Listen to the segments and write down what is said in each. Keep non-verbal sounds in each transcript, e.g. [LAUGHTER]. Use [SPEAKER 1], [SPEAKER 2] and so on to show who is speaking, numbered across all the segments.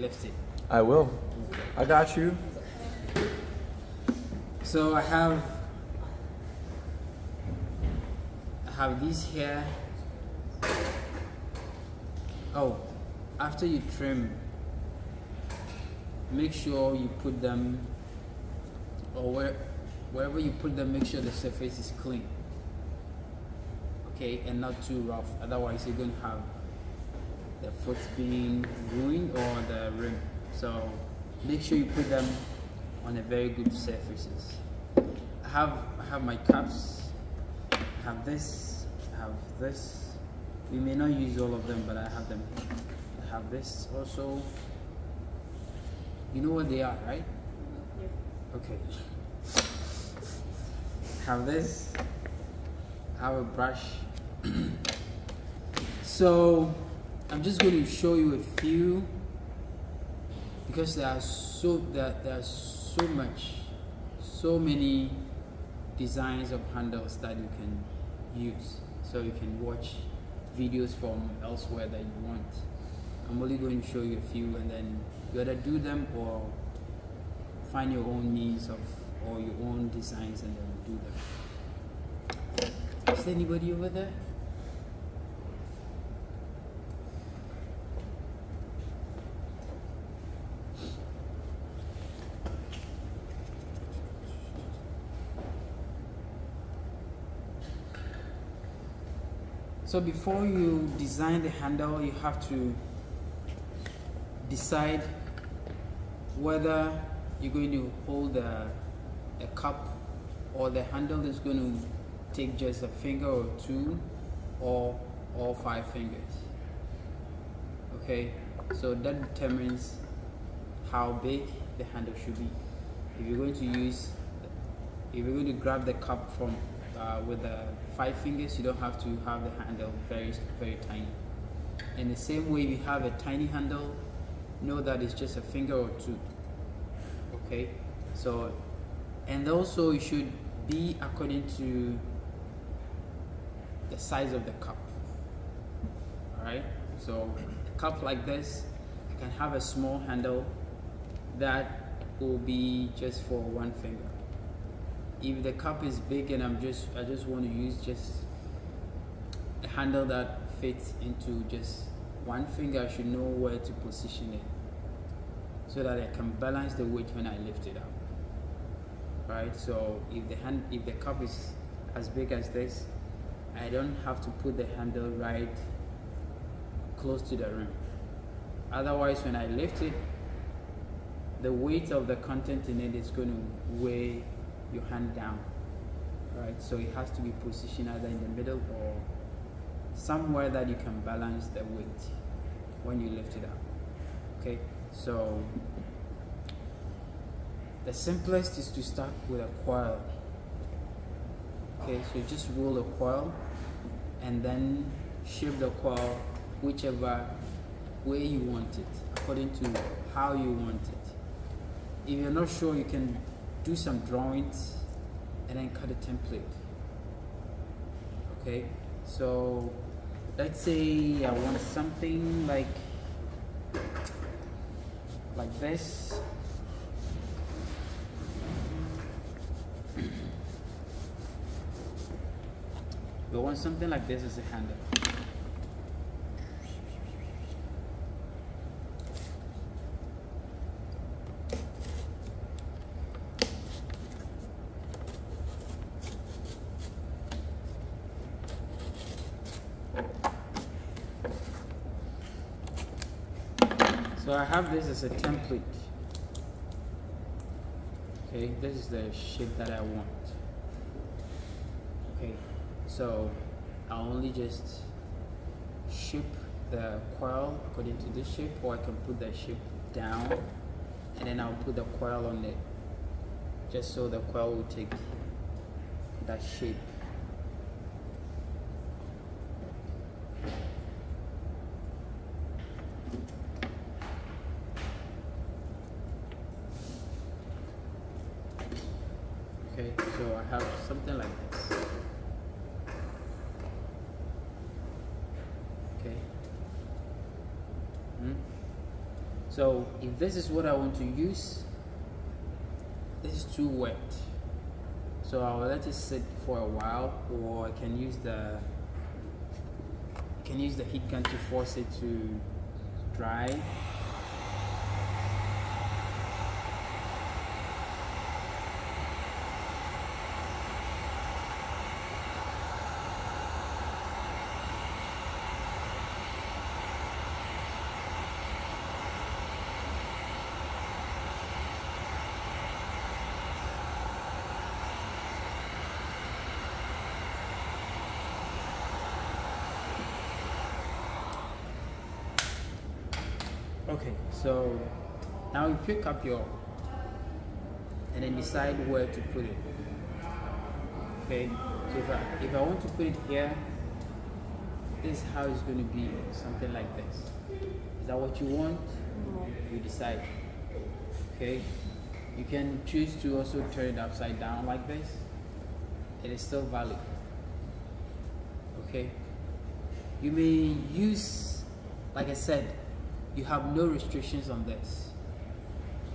[SPEAKER 1] lift it.
[SPEAKER 2] I will. I got you.
[SPEAKER 1] So I have I have these here. Oh, after you trim, make sure you put them or where wherever you put them, make sure the surface is clean. Okay, and not too rough. Otherwise, you're going to have the foot's being ruined or the rim. So make sure you put them on a very good surfaces. I have I have my cups. I have this. I have this. We may not use all of them, but I have them. I have this also. You know what they are, right? Okay. Have this. Have a brush. [CLEARS THROAT] so I'm just going to show you a few because there are so there, there are so much so many designs of handles that you can use. So you can watch videos from elsewhere that you want. I'm only going to show you a few and then you either do them or find your own means of or your own designs and then do them. Is there anybody over there So before you design the handle, you have to decide whether you're going to hold a, a cup or the handle is going to take just a finger or two or all five fingers. Okay, so that determines how big the handle should be. If you're going to use, if you're going to grab the cup from uh, with the five fingers, you don't have to have the handle very, very tiny. In the same way, you have a tiny handle, know that it's just a finger or two. Okay, so and also it should be according to the size of the cup. All right, so a cup like this, I can have a small handle that will be just for one finger if the cup is big and I'm just I just want to use just a handle that fits into just one finger I should know where to position it so that I can balance the weight when I lift it up right? So if the hand if the cup is as big as this I don't have to put the handle right close to the rim. Otherwise when I lift it the weight of the content in it is going to weigh your hand down right? So it has to be positioned either in the middle or somewhere that you can balance the weight when you lift it up okay? So the simplest is to start with a coil okay? So just roll the coil and then shape the coil whichever way you want it according to how you want it. If you're not sure you can do some drawings and then cut a template okay? So let's say I want something like like this. We want something like this as a handle have this as a template. Okay, this is the shape that I want. Okay, so I'll only just shape the coil according to this shape or I can put the shape down and then I'll put the coil on it just so the coil will take that shape okay so I have something like this. Okay. Hmm? so if this is what I want to use this is too wet. So I'll let it sit for a while or I can use the I can use the heat gun to force it to dry Okay, so now you pick up your and then decide where to put it. Okay, so if I, if I want to put it here, this is how it's going to be, something like this. Is that what you want? You decide. Okay, you can choose to also turn it upside down like this. It is still valid. Okay, you may use, like I said, you have no restrictions on this.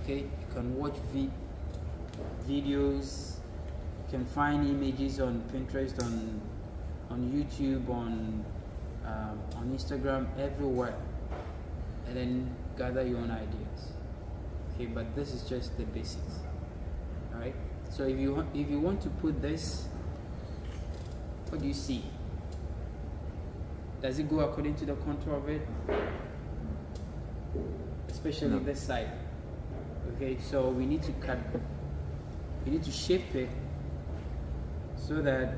[SPEAKER 1] Okay you can watch vi videos you can find images on pinterest on on youtube on um, on instagram everywhere and then gather your own ideas. Okay but this is just the basics. All right so if you if you want to put this what do you see? Does it go according to the contour of it especially
[SPEAKER 2] No.
[SPEAKER 1] this side. Okay so we need to cut we need to shape it so that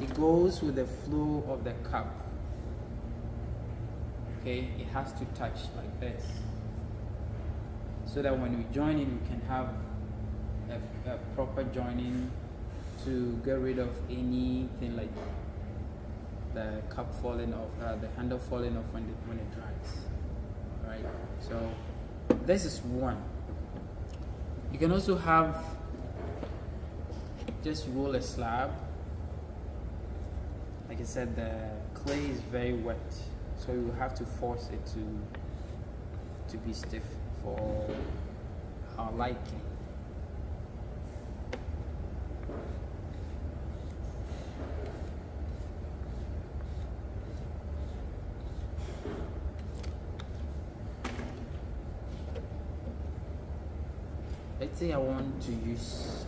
[SPEAKER 1] it goes with the flow of the cup. Okay it has to touch like this. So that when we join it we can have a, a proper joining to get rid of anything like the cup falling off, uh, the handle falling off when it, when it dries. Right. So this is one. You can also have just roll a slab. Like I said, the clay is very wet, so you have to force it to to be stiff for our liking. Let's say I want to use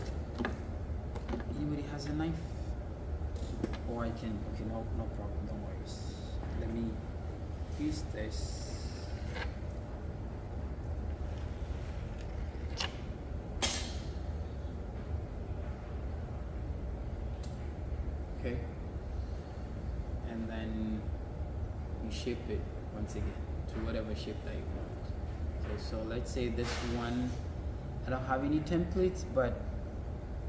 [SPEAKER 1] anybody has a knife? Or I can okay no no problem don't worry. Let me use this. Okay. And then you shape it once again to whatever shape that you want. Okay so let's say this one I don't have any templates, but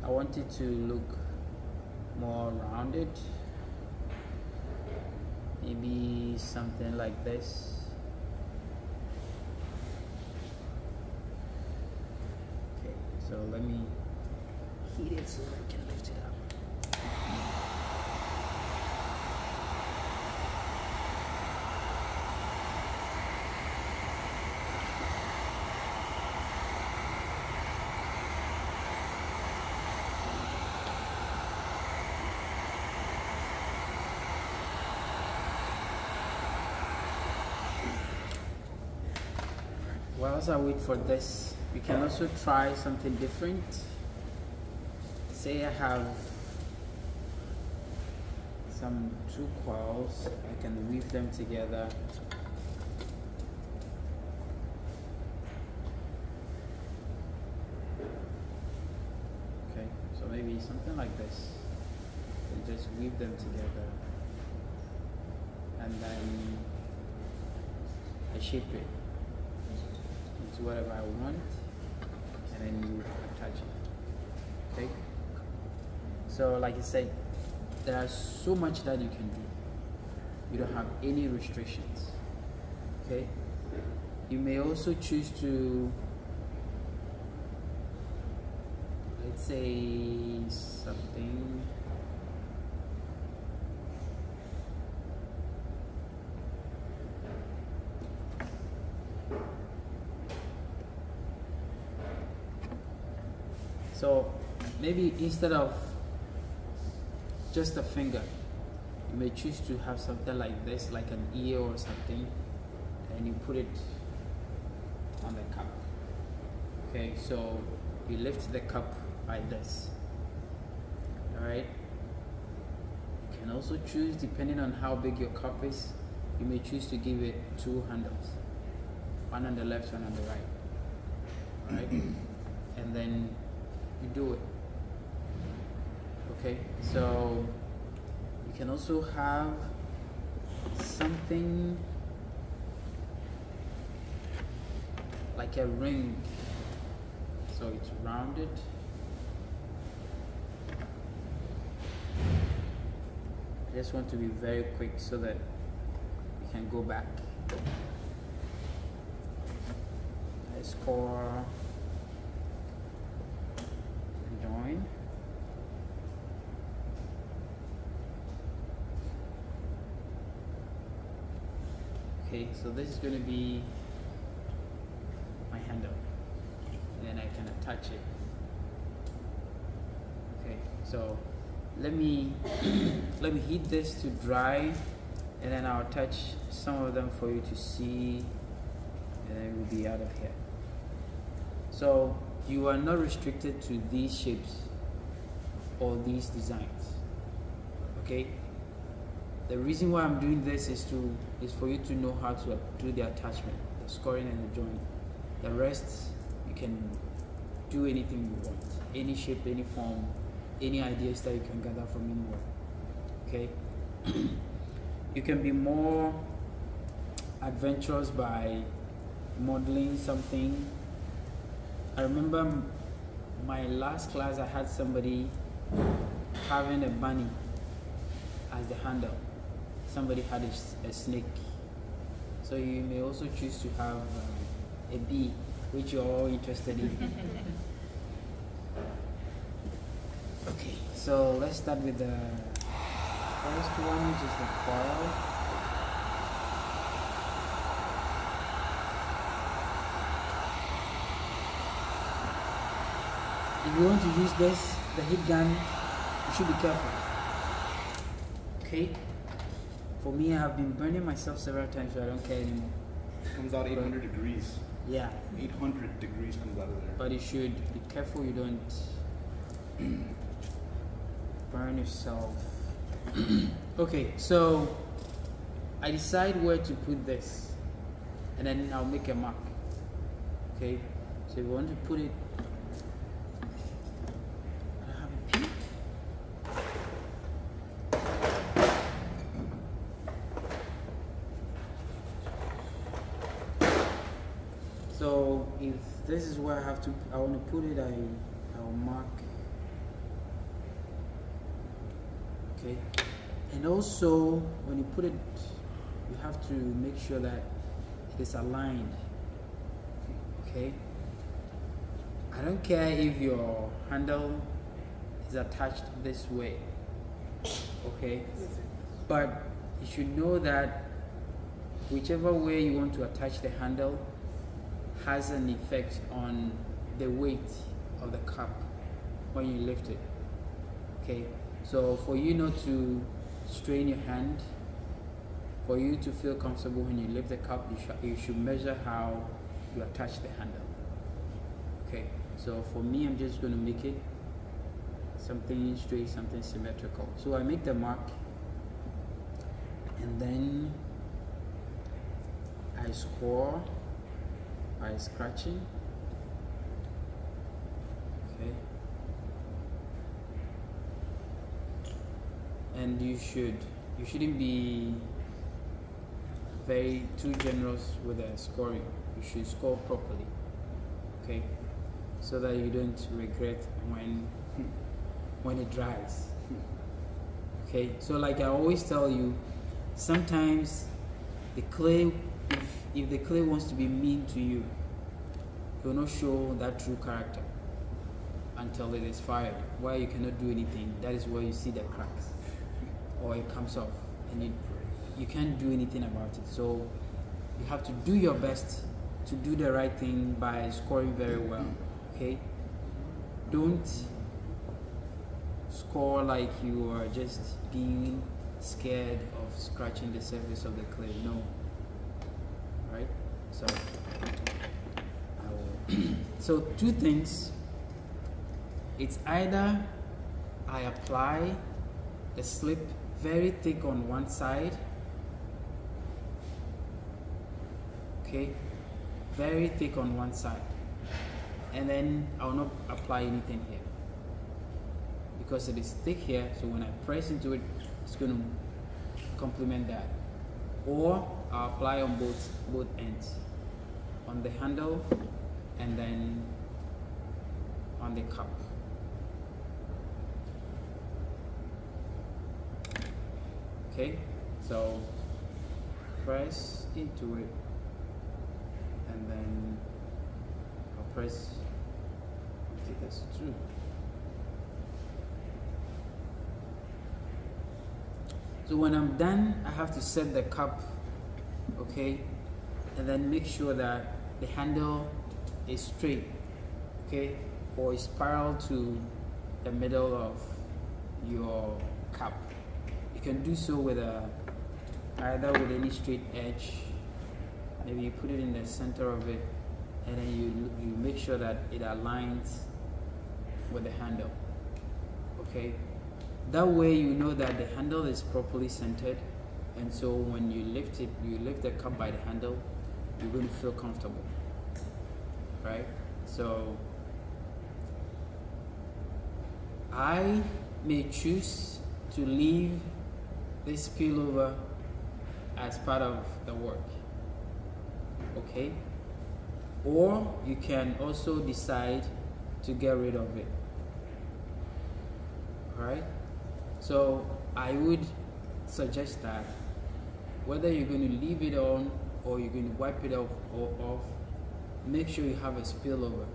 [SPEAKER 1] I wanted to look more rounded. Maybe something like this. Okay, so let me heat it so I can lift it up. Whilst I wait for this, we can also try something different. Say I have some two coils, I can weave them together. Okay, so maybe something like this. And just weave them together. And then I shape it into whatever I want and then you attach it. Okay? So like I said, there is so much that you can do. You don't have any restrictions. Okay? You may also choose to let's say something So maybe instead of just a finger, you may choose to have something like this, like an ear or something, and you put it on the cup. Okay, so you lift the cup like this. Alright? You can also choose, depending on how big your cup is, you may choose to give it two handles one on the left, one on the right. Alright? [CLEARS THROAT] and then you do it. Okay, so you can also have something like a ring. So it's rounded. I just want to be very quick so that we can go back. Let's score join. Okay, so this is going to be my handle. And then I can attach it. Okay, so let me [CLEARS THROAT] let me heat this to dry and then I'll attach some of them for you to see and then we'll be out of here. So you are not restricted to these shapes or these designs. Okay? The reason why I'm doing this is to is for you to know how to do the attachment, the scoring and the joint. The rest you can do anything you want. Any shape, any form, any ideas that you can gather from anywhere. Okay? [CLEARS THROAT] you can be more adventurous by modeling something I remember my last class, I had somebody having a bunny as the handle. Somebody had a, a snake. So you may also choose to have uh, a bee, which you're all interested in. [LAUGHS] okay, so let's start with the first one, which is the coil. if you want to use this, the heat gun, you should be careful. Okay? For me, I have been burning myself several times, so I don't care anymore.
[SPEAKER 3] It comes out 800 degrees.
[SPEAKER 1] Yeah.
[SPEAKER 3] 800 degrees comes out of there.
[SPEAKER 1] But you should be careful you don't [CLEARS THROAT] burn yourself. [CLEARS THROAT] okay, so I decide where to put this, and then I'll make a mark. Okay, so you want to put it this is where I have to, I want to put it, I, I'll mark. Okay. And also, when you put it, you have to make sure that it is aligned. Okay. I don't care if your handle is attached this way. Okay. But you should know that whichever way you want to attach the handle, has an effect on the weight of the cup when you lift it. Okay, so for you not to strain your hand, for you to feel comfortable when you lift the cup, you, sh- you should measure how you attach the handle. Okay, so for me, I'm just going to make it something straight, something symmetrical. So I make the mark and then I score by scratching okay and you should you shouldn't be very too generous with the scoring you should score properly okay so that you don't regret when [LAUGHS] when it dries okay so like i always tell you sometimes the clay if if the clay wants to be mean to you, it will not show that true character until it is fired. Why you cannot do anything, that is where you see the cracks. Or it comes off and you, you can't do anything about it. So you have to do your best to do the right thing by scoring very well. Okay? don't score like you are just being scared of scratching the surface of the clay. No. Right? So, [CLEARS THROAT] so two things. It's either I apply the slip very thick on one side. Okay, very thick on one side, and then I will not apply anything here because it is thick here. So when I press into it, it's going to complement that. Or I'll apply on both both ends, on the handle, and then on the cup. Okay so press into it and then I'll press into this too. So when I'm done I have to set the cup okay? And then make sure that the handle is straight okay? Or is spiral to the middle of your cup can do so with a either with any straight edge. Maybe you put it in the center of it and then you you make sure that it aligns with the handle okay? That way you know that the handle is properly centered and so when you lift it you lift the cup by the handle you're going to feel comfortable right? So I may choose to leave this spillover as part of the work. Okay? Or you can also decide to get rid of it. Alright? So I would suggest that whether you're going to leave it on or you're going to wipe it off or off, make sure you have a spillover.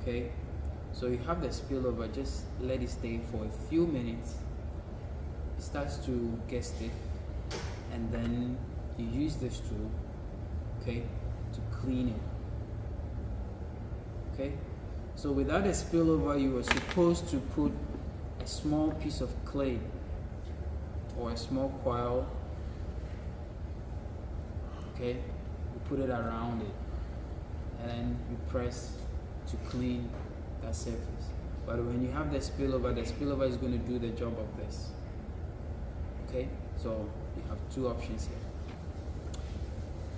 [SPEAKER 1] Okay? So you have the spillover, just let it stay for a few minutes starts to get stiff and then you use this tool okay to clean it okay? So without a spillover you are supposed to put a small piece of clay or a small coil okay? You put it around it and then you press to clean that surface. But when you have the spillover the spillover is going to do the job of this okay so you have two options here.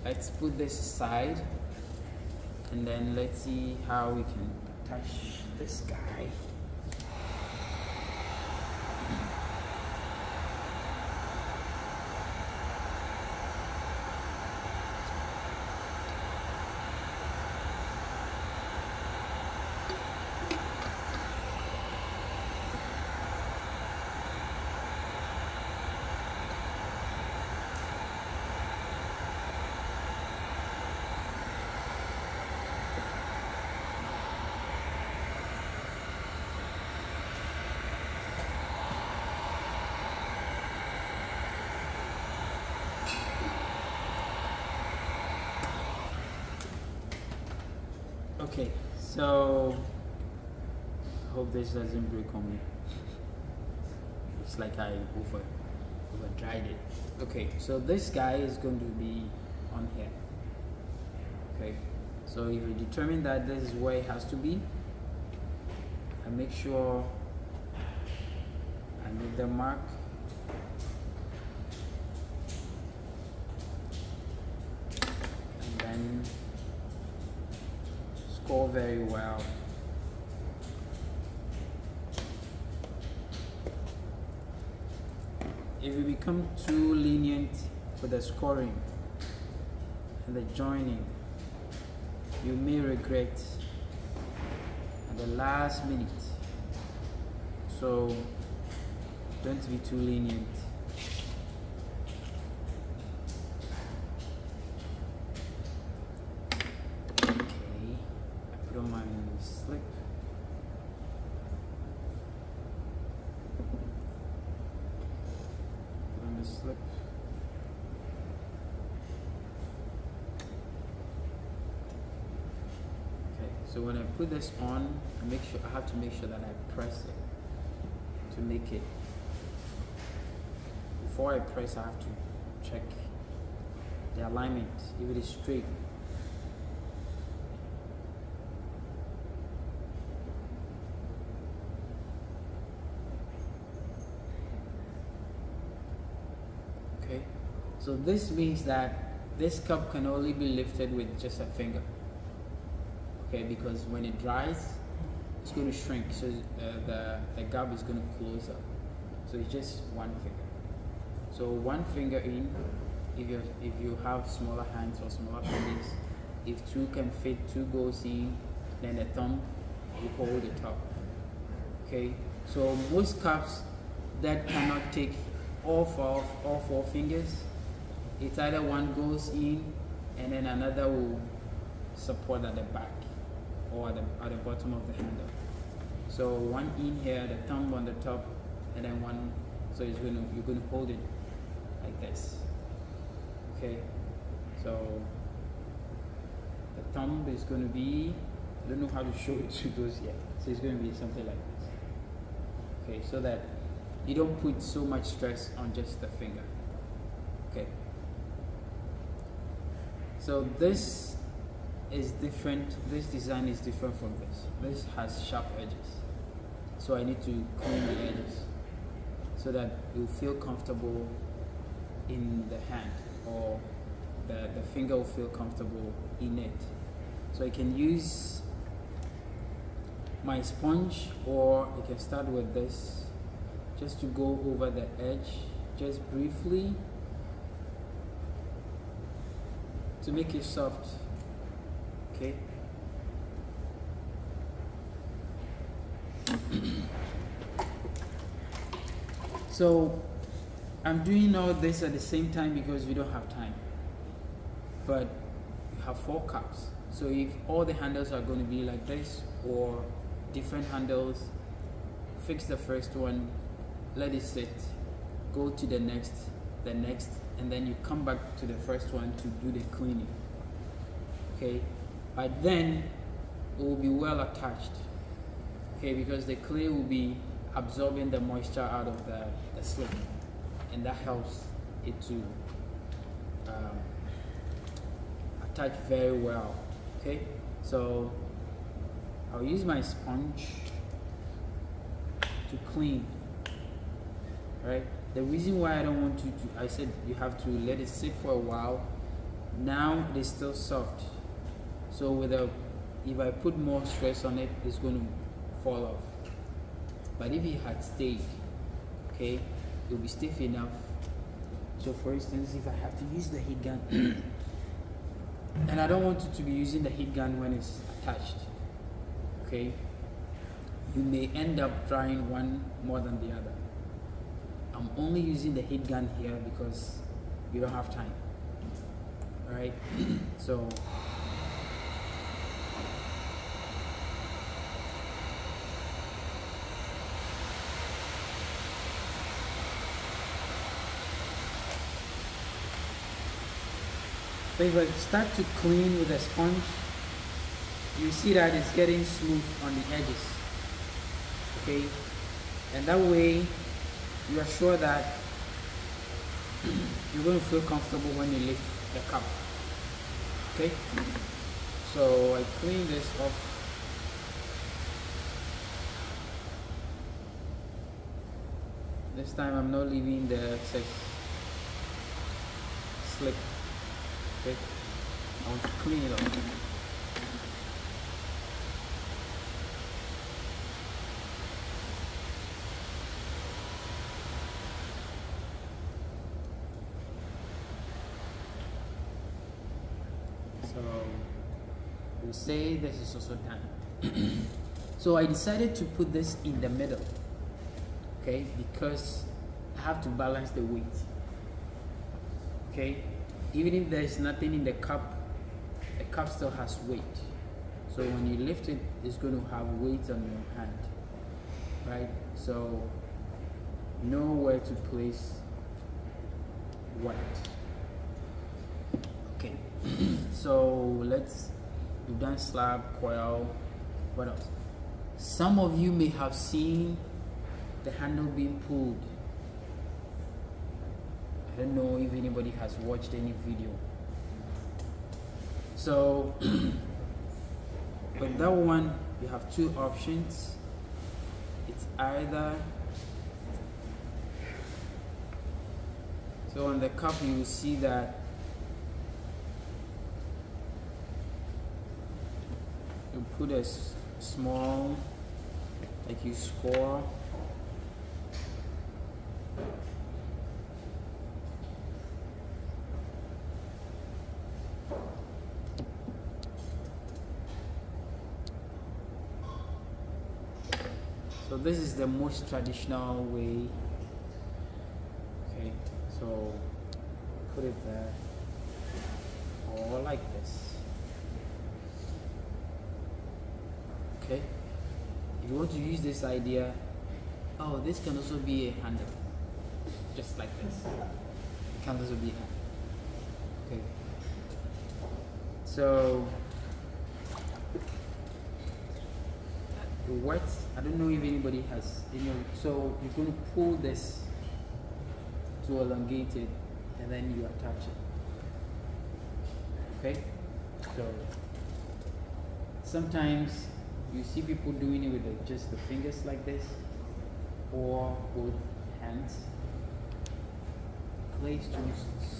[SPEAKER 1] Let's put this aside and then let's see how we can touch this guy Okay, so I hope this doesn't break on me. It's like I over over dried it. Okay, so this guy is going to be on here. Okay, so if you determine that this is where it has to be, I make sure I make the mark and then score very well. If you become too lenient with the scoring and the joining, you may regret at the last minute. So don't be too lenient. This on, make sure I have to make sure that I press it to make it. Before I press, I have to check the alignment if it is straight. Okay, so this means that this cup can only be lifted with just a finger okay because when it dries it's going to shrink so uh, the, the gap is going to close up. So it's just one finger. So one finger in if you if you have smaller hands or smaller fingers if two can fit two goes in then the thumb you hold the top okay? So most cups that cannot take all four all four fingers it's either one goes in and then another will support at the back or at the, at the bottom of the handle. So one in here, the thumb on the top, and then one, so it's gonna, you're gonna hold it like this. Okay, so the thumb is gonna be, I don't know how to show it to those yet. So it's gonna be something like this. Okay, so that you don't put so much stress on just the finger. Okay. So this is different, this design is different from this. This has sharp edges. So I need to clean the edges so that you feel comfortable in the hand or the, the finger will feel comfortable in it. So I can use my sponge or you can start with this just to go over the edge just briefly to make it soft okay. So I'm doing all this at the same time because we don't have time. But you have four cups. So if all the handles are going to be like this or different handles fix the first one let it sit go to the next the next and then you come back to the first one to do the cleaning. Okay but then it will be well attached okay because the clay will be absorbing the moisture out of the, the slip and that helps it to um, attach very well okay? So I'll use my sponge to clean right? The reason why I don't want you to I said you have to let it sit for a while. Now it is still soft so with a, if I put more stress on it, it's going to fall off. But if it had stayed, okay, it will be stiff enough. So for instance, if I have to use the heat gun, [CLEARS THROAT] and I don't want you to be using the heat gun when it's attached, okay, you may end up trying one more than the other. I'm only using the heat gun here because we don't have time. Alright, [CLEARS THROAT] so So if I start to clean with a sponge, you see that it's getting smooth on the edges. Okay? And that way you are sure that [CLEARS THROAT] you're going to feel comfortable when you lift the cup. Okay? So I clean this off. This time I'm not leaving the excess slip Okay, I want to clean it up. So we say this is also done. [CLEARS THROAT] so I decided to put this in the middle, okay, because I have to balance the weight. Okay, even if there is nothing in the cup, the cup still has weight. So when you lift it, it's going to have weight on your hand, right? So know where to place what. Okay, [CLEARS THROAT] so let's, we've done slab, coil, what else some of you may have seen the handle being pulled I don't know if anybody has watched any video. So [CLEARS THROAT] with that one you have two options. It's either so on the cup you will see that you put a small like you score so this is the most traditional way. Okay so put it there. Or like this. Okay. If you want to use this idea oh this can also be a handle. Just like this. It can also be a handle. Okay. So wet i don't know if anybody has any so you're going to pull this to elongate it and then you attach it. Okay? So sometimes you see people doing it with the, just the fingers like this or both hands. Clay is too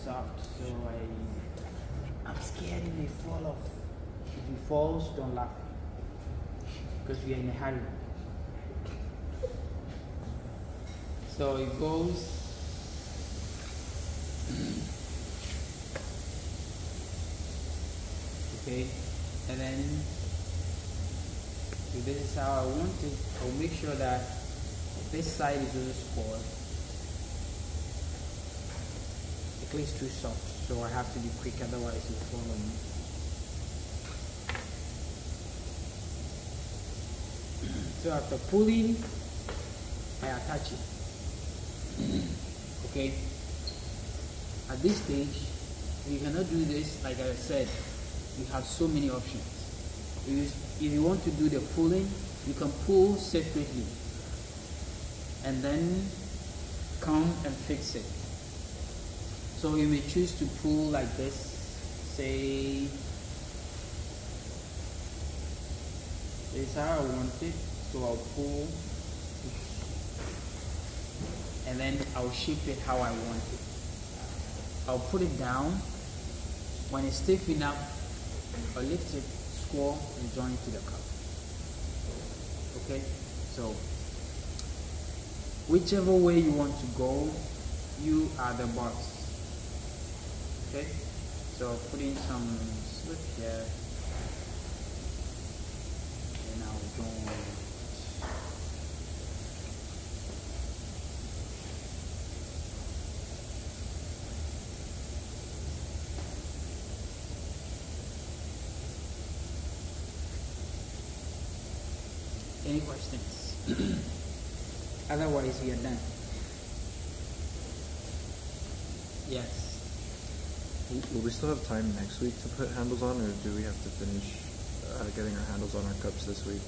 [SPEAKER 1] soft so i i'm scared it may fall off. If it falls don't laugh because we are in a hurry. So it goes [CLEARS THROAT] okay and then so this is how I want it I'll make sure that this side is also scored the clay is too soft so I have to be quick otherwise it will fall on me so after pulling I attach it okay? At this stage you cannot do this like I said you have so many options. If you, want to do the pulling you can pull separately and then come and fix it. So you may choose to pull like this say this is how I want it so I'll pull and then I'll shape it how I want it. I'll put it down. When it's stiff enough I'll lift it score and join it to the cup. Okay? So whichever way you want to go you are the boss. Okay? So put in some slip here. And I'll join Any questions? Otherwise, we are done. Yes.
[SPEAKER 2] Will we still have time next week to put handles on, or do we have to finish uh, getting our handles on our cups this week?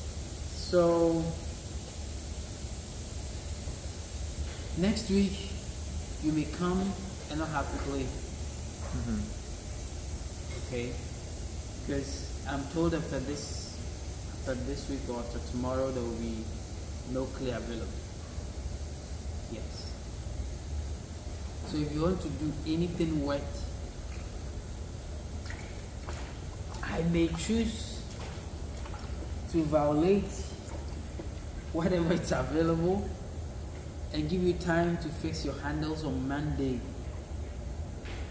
[SPEAKER 1] So next week you may come and not have to play,
[SPEAKER 2] Mm-hmm.
[SPEAKER 1] okay? Because I'm told after this, after this week or after tomorrow, there will be no clay available. Yes. So if you want to do anything wet, I may choose to violate whatever is available and give you time to fix your handles on Monday.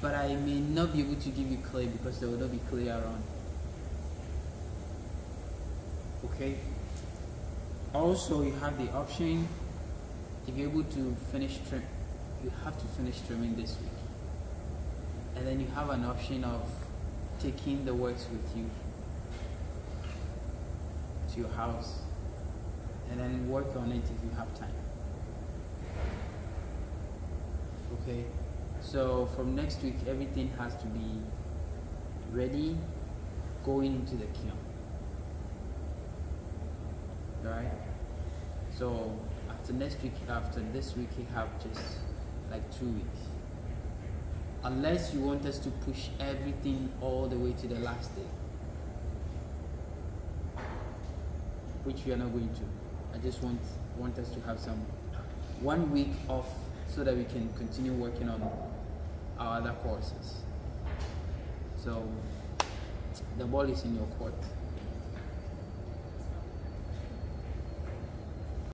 [SPEAKER 1] But I may not be able to give you clay because there will not be clay around. Okay? Also, you have the option if you're able to finish trim, you have to finish trimming this week. And then you have an option of taking the works with you to your house and then work on it if you have time. Okay, so from next week, everything has to be ready going into the kiln. right? So after next week, after this week, you have just like two weeks. Unless you want us to push everything all the way to the last day, which we are not going to. I just want want us to have some one week off so that we can continue working on our other courses. So the ball is in your court.